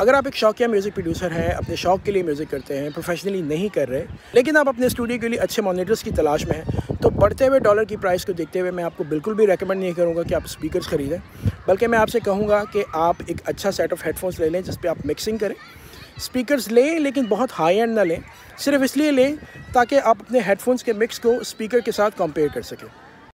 अगर आप एक शौकिया म्यूज़िक प्रोड्यूसर हैं, अपने शौक के लिए म्यूज़िक करते हैं, प्रोफेशनली नहीं कर रहे, लेकिन आप अपने स्टूडियो के लिए अच्छे मॉनिटर्स की तलाश में हैं तो बढ़ते हुए डॉलर की प्राइस को देखते हुए मैं आपको बिल्कुल भी रेकमेंड नहीं करूँगा कि आप स्पीकर्स ख़रीदें, बल्कि मैं आपसे कहूँगा कि आप एक अच्छा सेट ऑफ़ हेडफोन्स ले लें, जिस पर आप मिक्सिंग करें। स्पीकर्स लें, लेकिन बहुत हाई एंड ना लें, सिर्फ़ इसलिए लें ताकि आप अपने हेडफोन्स के मिक्स को स्पीकर के साथ कंपेयर कर सकें।